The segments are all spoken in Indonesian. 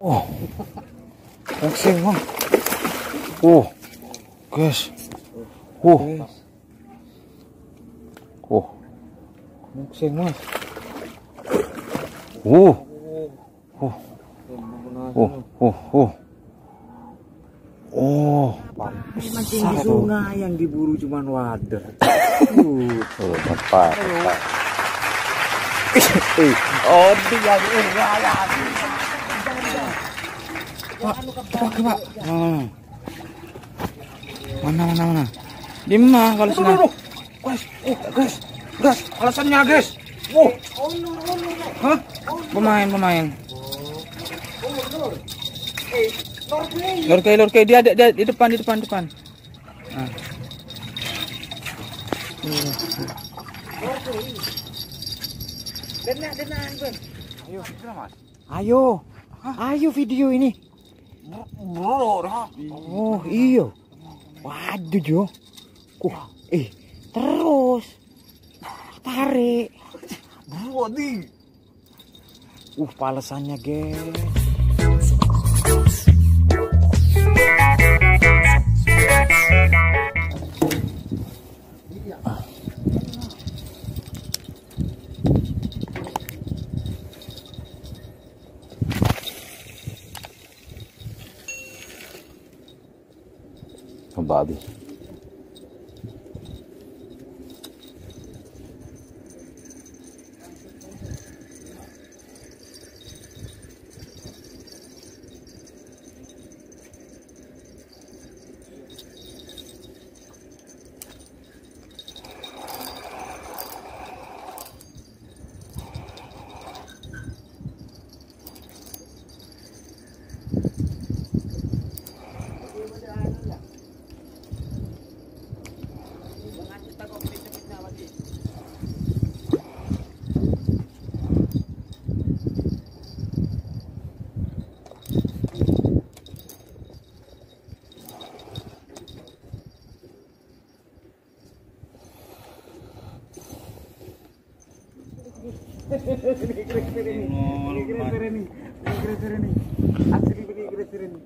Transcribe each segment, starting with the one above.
Oh, langsing bang. Oh, guys. Oh, oh, langsing mas. Oh, oh, oh, oh, oh. Oh, Mancing di sungai yang diburu cuman wader. oh, tepat, tepat. oh, dia ya. Pak, coba, coba. Hmm. Mana, mana, mana? Di mana kalau sana? Guys, oh, guys, guys, alasannya guys. Oh, Hah? Pemain, pemain. Lorkei, lorkei dia ada di depan, di depan, depan. Nah. Mas. ayo, ayo video ini. Bro, Oh, iya. Waduh, Jo. Wah, eh, terus. Tarik. bro. Uh, palesannya, guys. faculdade.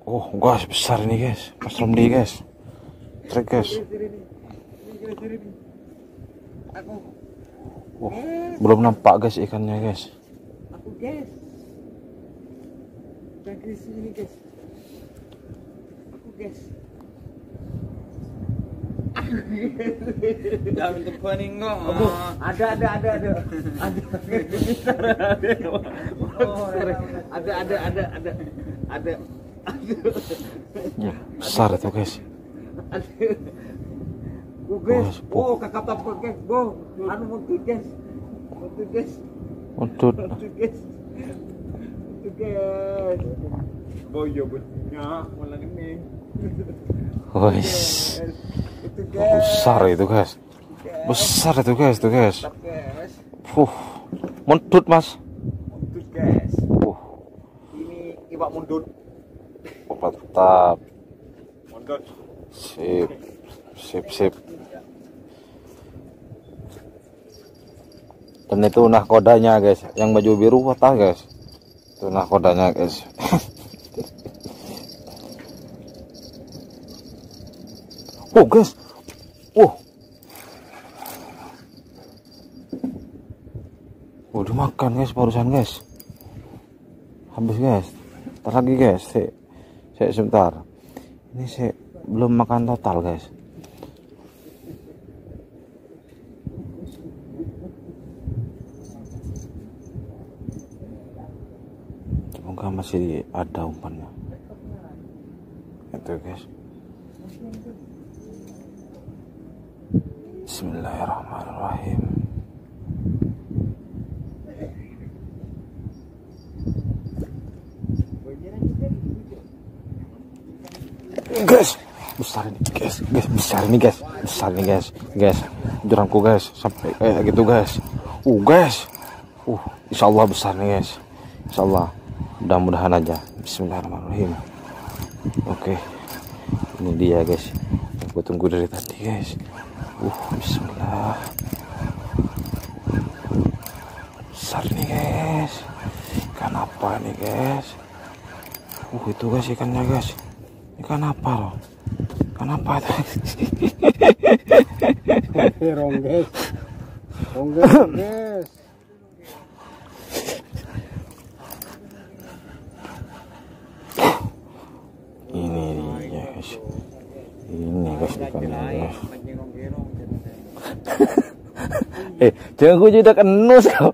Oh, guys, besar ini guys. Mas Romdi guys. Trek guys. Oh, belum nampak guys ikannya guys. Aku, guys. Dan di sini, guys. Aku, guys. Jangan tepanin kok. Oh, ada, ada, ada, ada. Ada. Oh, ada, ada, ada, ada. Ada. Ya, besar itu guys. Guys. Oh, apa, guys. Go. Anu mau guys. Mau guys. Guys. Guys. Boyo malah ini. Besar itu guys. Besar itu guys, itu guys. Fuh. Mentut mas. Itu guys. Uh, Ini iwak mundut. Mantap. Mundut. Sip. Sip, sip. Dan itu nahkodanya guys, yang baju biru patah guys. Itu nahkodanya guys. oh guys, oh. Oh dimakan guys barusan guys. Habis guys. Ntar lagi guys, sih. Saya sebentar. Ini saya belum makan total guys. Semoga masih ada umpannya. Itu guys. Bismillahirrahmanirrahim. Guys, besar ini guys, guys besar ini guys, besar ini guys, guys, jurangku guys, sampai kayak gitu guys. Uh guys, uh, insya Allah besar nih guys, insya Allah. Mudah-mudahan aja. Bismillahirrahmanirrahim. Oke, ini dia guys, gue tunggu dari tadi guys. Uh, Bismillah. Besar nih guys. Ikan apa nih guys? Uh itu guys ikannya guys. Ikan apa loh? Ikan apa itu? Rongges. Rongges, rongges. Ini dia guys. Ini guys ikannya guys. eh jangan gue juga kenus kau.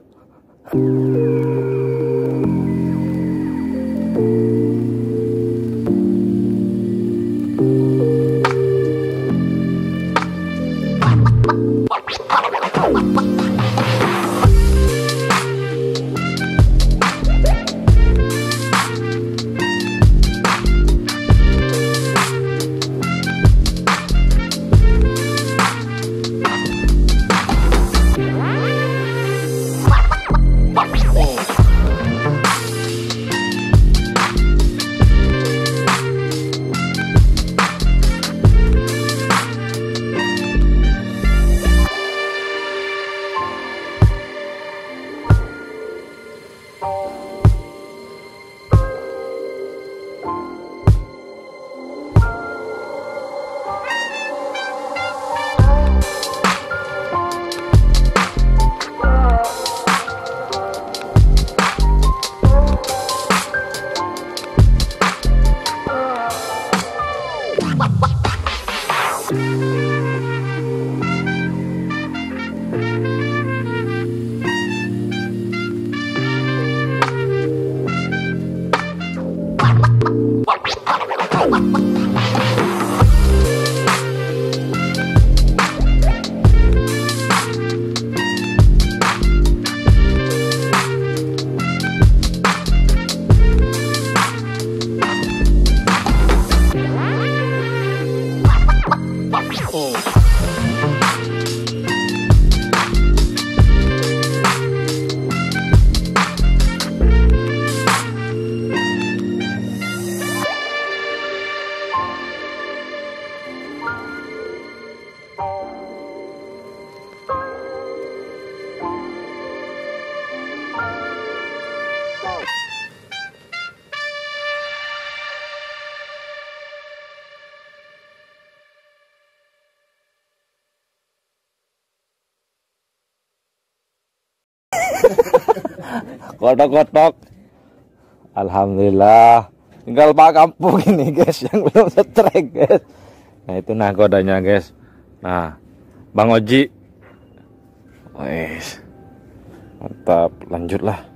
Kotok-kotok. Alhamdulillah. Tinggal pak kampung ini guys yang belum setrek guys. Nah itu nakodanya guys. Nah Bang Oji. Wes. Mantap. Lanjutlah